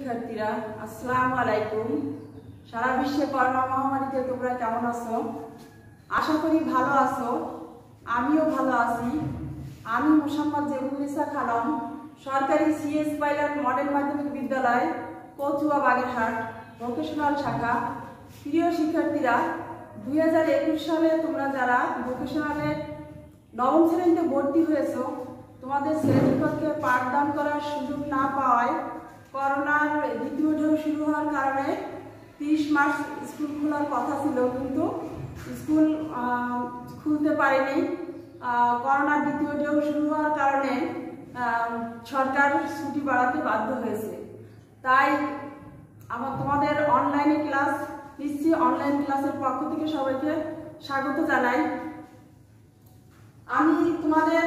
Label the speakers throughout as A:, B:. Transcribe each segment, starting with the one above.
A: শিক্ষার্থীরা, আসসালামু আলাইকুম। সারা বিশ্বে করোনা মহামারীতে তোমরা কেমন আছো? আশা করি ভালো আছো। আমিও ভালো আছি। আমি মোসাম্মদ জেবুলিসা খালাম সরকারি সিএস পাইলট মডেল মাধ্যমিক বিদ্যালয়, কচুয়া বাগেরহাট ভোকেশনাল শাখা। প্রিয় শিক্ষার্থীরা, দুই হাজার একুশ সালে তোমরা যারা ভোকেশনালের নবম শ্রেণীতে ভর্তি হয়েছো, তোমাদের শ্রেণীকক্ষে পাঠদান করার সুযোগ না পাওয়ায় করোনার দ্বিতীয় ঢেউ শুরু হওয়ার কারণে তিরিশ মার্চ স্কুল খোলার কথা ছিল, কিন্তু স্কুল খুলতে পারেনি। করোনার দ্বিতীয় ঢেউ শুরু হওয়ার কারণে সরকার ছুটি বাড়াতে বাধ্য হয়েছে। তাই আমার তোমাদের অনলাইনে ক্লাস নিচ্ছি অনলাইন ক্লাসের পক্ষ থেকে সবাইকে স্বাগত জানাই। আমি তোমাদের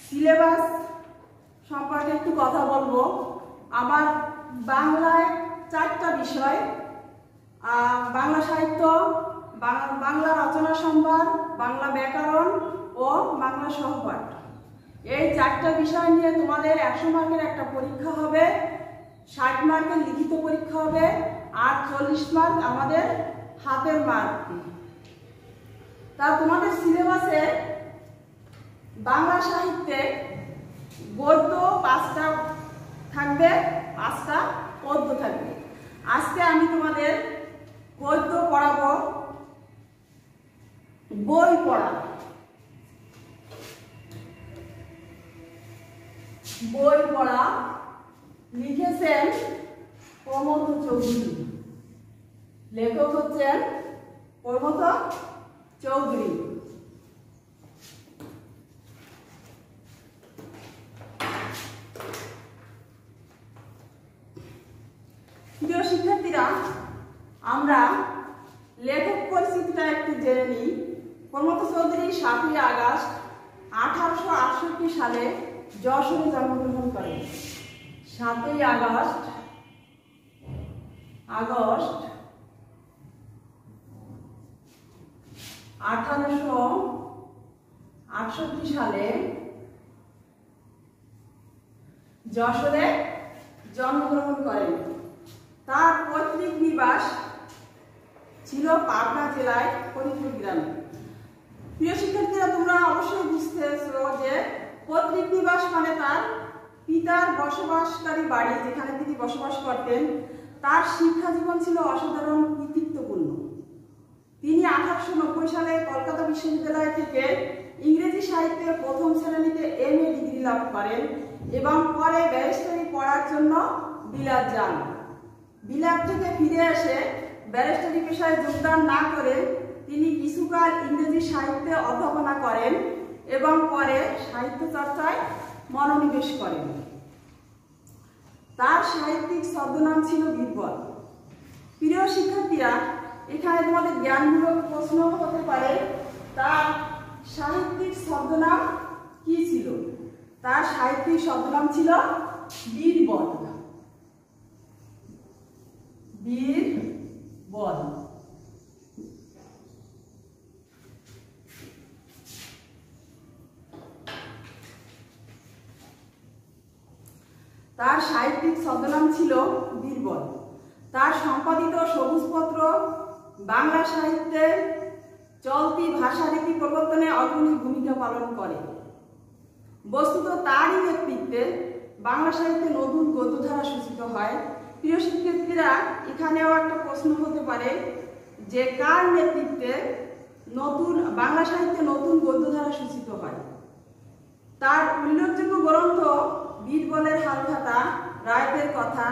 A: সিলেবাস সম্পর্কে একটু কথা বলব। আমার বাংলায় চারটা বিষয় বাংলা সাহিত্য বাংলা রচনা সম্ভার, বাংলা ব্যাকরণ ও বাংলা সহপাঠ এই চারটা বিষয় নিয়ে তোমাদের একশো মার্কের একটা পরীক্ষা হবে, ষাট মার্কের লিখিত পরীক্ষা হবে, আর চল্লিশ মার্ক আমাদের হাতের মার্ক। তা তোমাদের সিলেবাসে বাংলা সাহিত্যে গদ্য পাঁচটা থাকবে, পাঁচটা পদ্য থাকবে। আজকে আমি তোমাদের গদ্য পড়াবো, বই পড়া। বই পড়া লিখেছেন প্রমোদ চৌধুরী। লেখক হচ্ছেন প্রমোদ চৌধুরী প্রিয় শিক্ষার্থীরা আমরা লেখক পরিচিতিটা একটু জেনে নিই। প্রমোদ চৌধুরী সাতই আগস্ট আঠারোশো আটষট্টি সালে যশোরে জন্মগ্রহণ করেন। সাতই আগস্ট আগস্ট আঠারোশো আটষট্টি সালে যশোরে জন্মগ্রহণ করেন। তার পৈতৃক নিবাস ছিল পাবনা জেলায় ফরিদপুর গ্রামে। প্রিয় শিক্ষার্থীরা, তোমরা অবশ্যই বুঝতেছো যে পৈতৃক নিবাস মানে তার পিতার বসবাসকারী বাড়ি যেখানে তিনি বসবাস করতেন। তার শিক্ষা জীবন ছিল অসাধারণ, কৃতিত্বপূর্ণ। তিনি আঠারোশো নব্বই সালে কলকাতা বিশ্ববিদ্যালয় থেকে ইংরেজি সাহিত্যে প্রথম শ্রেণীতে এম এ ডিগ্রি লাভ করেন এবং পরে ব্যারিস্টারি পড়ার জন্য বিলাত যান। বিলাত থেকে ফিরে এসে ব্যারিস্টারি পেশায় যোগদান না করে তিনি কিছুকাল ইংরেজি সাহিত্যে অধ্যাপনা করেন এবং পরে সাহিত্য চর্চায় মনোনিবেশ করেন। তার সাহিত্যিক ছদ্মনাম ছিল বীরবল প্রিয় শিক্ষার্থীরা, এখানে তোমাদের জ্ঞানমূলক প্রশ্ন হতে পারে, তার সাহিত্যিক ছদ্মনাম কি ছিল? তার সাহিত্যিক ছদ্মনাম ছিল বীরবল। বীরবল তার সাহিত্যিক ছদ্মনাম ছিল বীরবল। তার সম্পাদিত সবুজপত্র বাংলা সাহিত্যে চলতি ভাষারীতি প্রবর্তনে অগ্রণী ভূমিকা পালন করে। বস্তুত তারই নেতৃত্বে বাংলা সাহিত্যে নতুন গদ্যধারা সূচিত হয় প্রিয় শিক্ষার্থীরা, এখানেও একটা প্রশ্ন হতে পারে যে কার নেতৃত্বে নতুন, বাংলা সাহিত্যে নতুন গদ্যধারা সূচিত হয়? তার উল্লেখযোগ্য গ্রন্থ বীরবলের হালখাতা, রায়তের কথা,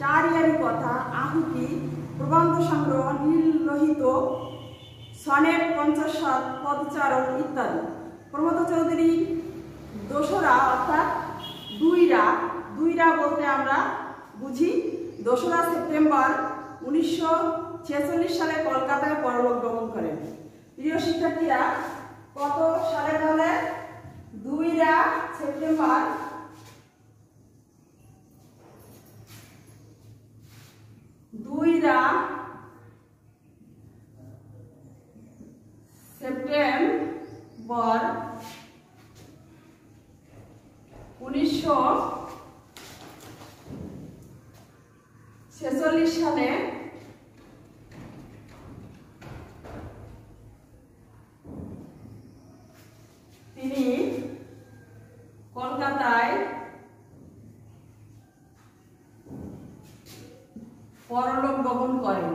A: চারিয়ারি কথা, আহুতি, প্রবন্ধ সংগ্রহ নীললোহিত সনেট, পঞ্চাশ সাত, পদচারণ ইত্যাদি। প্রমোদ চৌধুরী, দোসরা অর্থাৎ দুইরা দুইরা বলতে আমরা বুঝি দোসরা সেপ্টেম্বর উনিশশো ছেচল্লিশ সালে কলকাতায় পরলোক গমন করেন। প্রিয় শিক্ষার্থীরা, কত সালে তাহলে? দুইরা সেপ্টেম্বর। দুইরা সেপ্টেম্বর উনিশশো ছেচল্লিশ সালে তিনি কলকাতায় পরলোক গমন করেন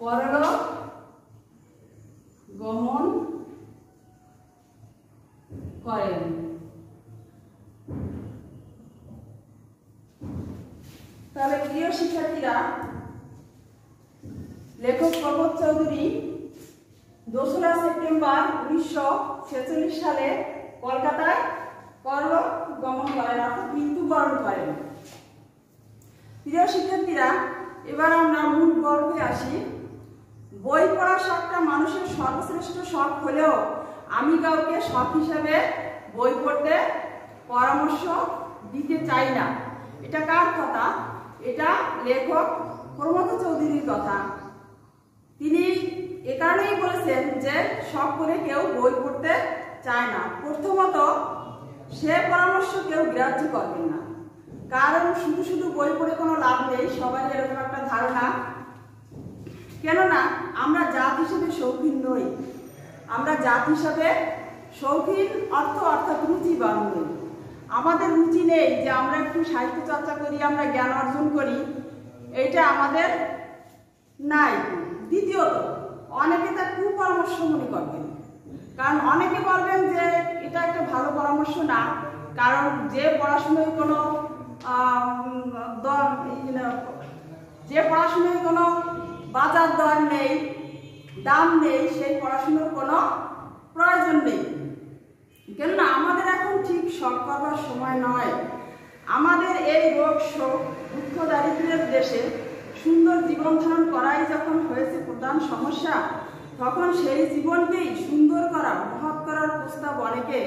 A: পরলোক গমন করেন। তাহলে প্রিয় শিক্ষার্থীরা, লেখক প্রবোধ চৌধুরী দোসরা সেপ্টেম্বর উনিশশো ছেচল্লিশ সালে কলকাতায় পরল গমন করেন, অর্থাৎ মৃত্যুবরণ করেন। প্রিয় শিক্ষার্থীরা, এবার আমরা মূল গল্পে আসি। বই পড়ার শখটা মানুষের সর্বশ্রেষ্ঠ শখ হলেও আমি কাউকে শখ হিসেবে বই পড়তে পরামর্শ দিতে চাই না। এটা কার কথা? এটা লেখক প্রমথ চৌধুরীর কথা। তিনি এ কারণেই বলেছেন যে শখ করে কেউ বই পড়তে চায় না। প্রথমত, সে পরামর্শ কেউ গ্রাহ্য করবেন না। কারণ শুধু শুধু বই পড়ে কোনো লাভ নেই, সবারই এরকম একটা ধারণা। কেননা আমরা জাত হিসেবে শৌখিন নই। আমরা জাত হিসাবে শৌখিন অর্থ অর্থাৎ রুচিবান নই আমাদের রুচি নেই যে আমরা একটু সাহিত্য চর্চা করি, আমরা জ্ঞান অর্জন করি। এইটা আমাদের নাই। দ্বিতীয়ত, অনেকে তার কুপরামর্শ মনে করবেন। কারণ অনেকে বলবেন যে এটা একটা ভালো পরামর্শ না। কারণ যে পড়াশোনায় কোনো যে পড়াশোনায় কোনো বাজার দর নেই, দাম নেই, সেই পড়াশুনোর কোনো প্রয়োজন নেই। কেননা আমাদের এখন ঠিক শখ করবার সময় নয়। আমাদের এই রোগ শোক, দুঃখ দারিদ্রের দেশে সুন্দর জীবন ধারণ করাই যখন হয়েছে প্রধান সমস্যা, তখন সেই জীবনকেই সুন্দর করা, মহৎ করার প্রস্তাব অনেকে,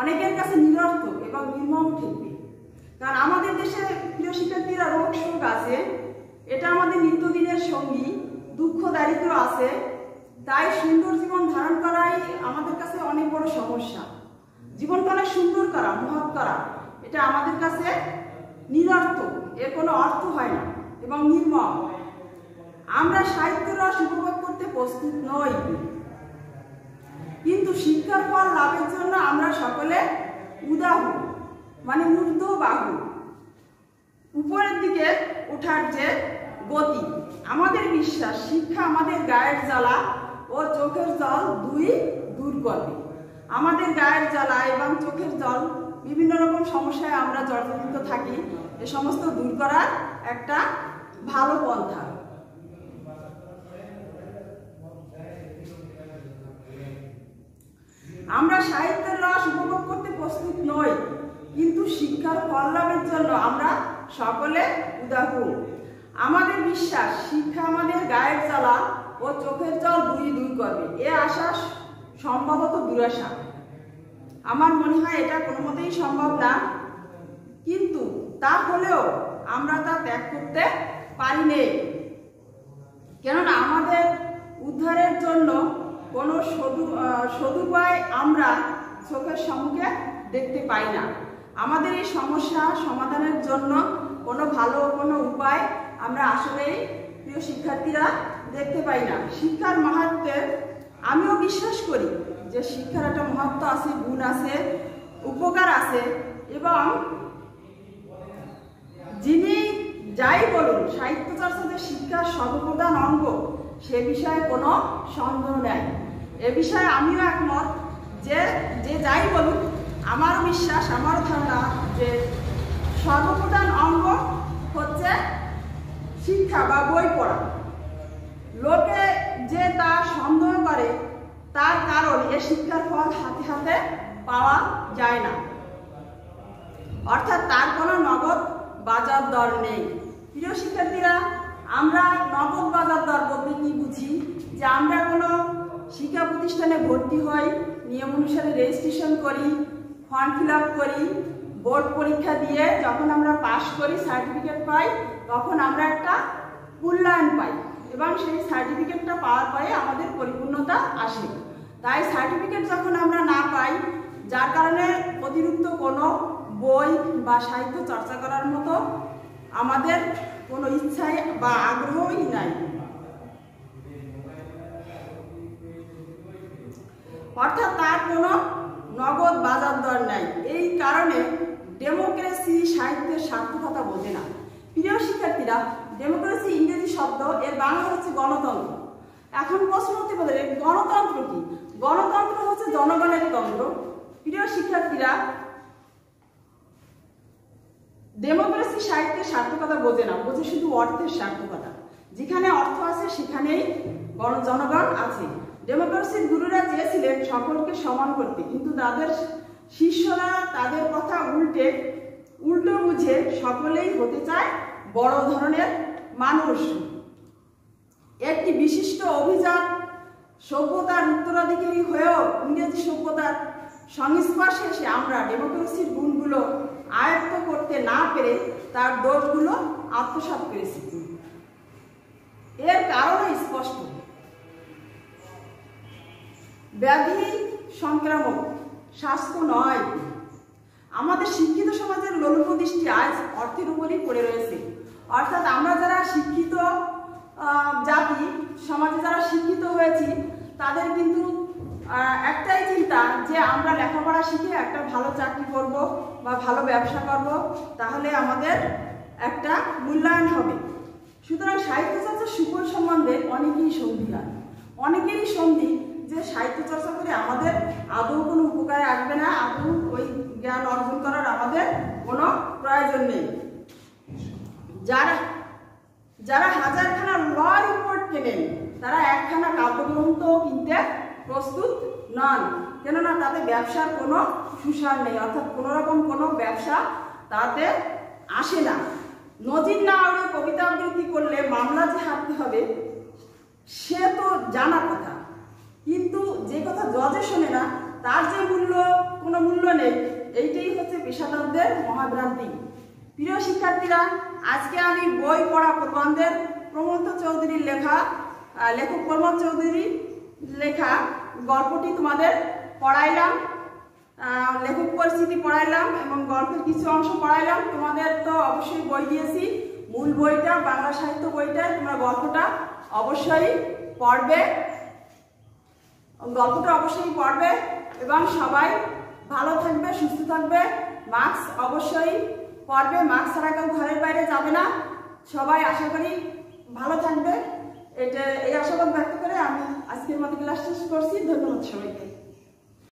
A: অনেকের কাছে নিরর্থক এবং নির্মম ঠেকবে কারণ আমাদের দেশে প্রিয় শিক্ষার্থীরা রোগ শোক আছে এটা আমাদের নিত্যদিনের সঙ্গী, দুঃখ দারিদ্র আছে। তাই সুন্দর জীবন ধারণ করাই আমাদের কাছে অনেক বড় সমস্যা। জীবনকে অনেক সুন্দর করা, মহৎ করা। এটা আমাদের কাছে নিরর্থক এর কোনো অর্থ হয় না এবং নির্মম। আমরা সাহিত্য রস উপভোগ করতে প্রস্তুত নই। কিন্তু শিক্ষার ফল লাভের জন্য আমরা সকলে উদাহু মানে ঊর্ধ্ব বাহু উপরের দিকে ওঠার যে গতি, আমাদের বিশ্বাস শিক্ষা আমাদের গায়ের জ্বালা ও চোখের জল দুই দূর করবে আমাদের গায়ের জ্বালা এবং চোখের জল বিভিন্ন রকম সমস্যায় আমরা জর্জরিত থাকি। এ সমস্ত দূর করার একটা ভালো পন্থা। আমরা সাহিত্যের রস উপভোগ করতে প্রস্তুত নই, কিন্তু শিক্ষার ফল লাভের জন্য আমরা সকলে উদাহরণ। আমাদের বিশ্বাস, শিক্ষা আমাদের গায়ের জ্বালা ও চোখের জল দুই দুই করবে। এ আশা সম্ভবত দুরাশা। আমার মনে হয় এটা কোনো মতেই সম্ভব না। কিন্তু তা হলেও আমরা তা ত্যাগ করতে পারি নেই কেননা আমাদের উদ্ধারের জন্য কোনো সদু সদুপায় আমরা চোখের সম্মুখে দেখতে পাই না। আমাদের এই সমস্যা সমাধানের জন্য কোনো ভালো কোনো উপায় আমরা আসলেই প্রিয় শিক্ষার্থীরা দেখতে পাই না। শিক্ষার মাহাত্মে আমিও বিশ্বাস করি যে শিক্ষার একটা মহত্ব আছে, গুণ আছে, উপকার আছে এবং যিনি যাই বলুন, সাহিত্য চর্চাতে শিক্ষার সর্বপ্রধান অঙ্গ, সে বিষয়ে কোনো সন্দেহ নেই। এ বিষয়ে আমিও একমত যে যে যাই বলুন আমার বিশ্বাস আমার ধারণা যে সর্বপ্রধান অঙ্গ হচ্ছে শিক্ষা বা বই পড়া। লোকে যে তা সন্দেহ করে, তার কারণ এ শিক্ষার ফল হাতে হাতে পাওয়া যায় না। অর্থাৎ তার কোনো নগদ বাজার দর নেই। প্রিয় শিক্ষার্থীরা, আমরা নগদ বাজার দর বলতে কি বুঝি? যে আমরা কোনো শিক্ষা প্রতিষ্ঠানে ভর্তি হই, নিয়ম অনুসারে রেজিস্ট্রেশন করি ফর্ম ফিল করি বোর্ড পরীক্ষা দিয়ে যখন আমরা পাশ করি সার্টিফিকেট পাই, তখন আমরা একটা মূল্যায়ন পাই এবং সেই সার্টিফিকেটটা পাওয়ার পরে আমাদের পরিপূর্ণতা আসে। তাই সার্টিফিকেট যখন আমরা না পাই, যার কারণে অতিরিক্ত কোনো বই বা সাহিত্য চর্চা করার মতো আমাদের কোনো ইচ্ছাই বা আগ্রহই নাই। অর্থাৎ তার কোনো নগদ বাজার দর নাই। এই কারণে ডেমোক্রেসি সাহিত্যের সার্থকতা বোঝে না। প্রিয় শিক্ষার্থীরা ডেমোক্রেসি ইংরেজি শব্দ, এর বাংলা হচ্ছে গণতন্ত্র। এখন প্রশ্ন হতে পারে, গণতন্ত্র কি? গণতন্ত্র হচ্ছে জনগণের তন্ত্র। প্রিয় শিক্ষার্থীরা, ডেমোক্রেসি সাহিত্যের সার্থকতা বোঝে না, বোঝে শুধু অর্থের সার্থকতা। যেখানে অর্থ আছে, সেখানেই গণ জনগণ আছে। ডেমোক্রেসির গুরুরা চেয়েছিলেন সকলকে সমান করতে, কিন্তু তাদের শিষ্যরা তাদের কথা উল্টে, উল্টো বুঝে সকলেই হতে চায় বড় ধরনের মানুষ। একটি বিশিষ্ট অভিযান সভ্যতার উত্তরাধিকারী হয়েও ইংরেজি সভ্যতার সংস্পর্শে এসে আমরা ডেমোক্রেসির গুণগুলো আয়ত্ত করতে না পেরে তার দোষগুলো আত্মসাত করেছি। এর কারণ স্পষ্ট। ব্যাধি সংক্রামক স্বাস্থ্য নয়। আমাদের শিক্ষিত সমাজের লোলুপ দৃষ্টি আজ অর্থের উপরই পড়ে রয়েছে। অর্থাৎ আমরা যারা শিক্ষিত জাতি, সমাজে যারা শিক্ষিত হয়েছি, তাদের কিন্তু একটাই চিন্তা যে আমরা লেখাপড়া শিখে একটা ভালো চাকরি করব বা ভালো ব্যবসা করব, তাহলে আমাদের একটা মূল্যায়ন হবে। সুতরাং সাহিত্য চর্চার সুফল সম্বন্ধে অনেকেই সন্ধি হয় অনেকেরই সন্ধি যে সাহিত্য চর্চা করে আমাদের আদৌ কোনো উপকারে আসবে না, আদৌ ওই জ্ঞান অর্জন করার আমাদের কোনো প্রয়োজন নেই। যারা যারা হাজারখানা ল রিপোর্ট কেনেন তারা একখানা কাব্যগ্রন্থ কিনতে প্রস্তুত নন। কেননা তাতে ব্যবসার কোনো সুসার নেই, অর্থাৎ কোনো রকম কোনো ব্যবসা তাতে আসে না। নজির না আগে কবিতা আবৃত্তি করলে মামলা যে হারতে হবে, সে তো জানা কথা। কিন্তু যে কথা জজে শোনে না, তার যে মূল্য, কোনো মূল্য নেই, এইটাই হচ্ছে পেশাদারদের মহাভ্রান্তি। প্রিয় শিক্ষার্থীরা, আজকে আমি বই পড়া প্রবন্ধের প্রমোদ চৌধুরীর লেখা লেখক প্রমোদ চৌধুরীর লেখা গল্পটি তোমাদের পড়াইলাম লেখক পরিস্থিতি পড়াইলাম এবং গল্পের কিছু অংশ পড়াইলাম। তোমাদের তো অবশ্যই বই দিয়েছি। মূল বইটা, বাংলা সাহিত্য বইটা, তোমরা গল্পটা অবশ্যই পড়বে। গল্পটা অবশ্যই পড়বে এবং সবাই ভালো থাকবে, সুস্থ থাকবে। মাস্ক অবশ্যই পড়বে মাস্ক ছাড়া কেউ ঘরের বাইরে যাবে না। সবাই আশা করি ভালো থাকবে। এটা এই আশাবাদ ব্যক্ত করে আমি আজকের মতো ক্লাস শেষ করছি। ধন্যবাদ সবাইকে।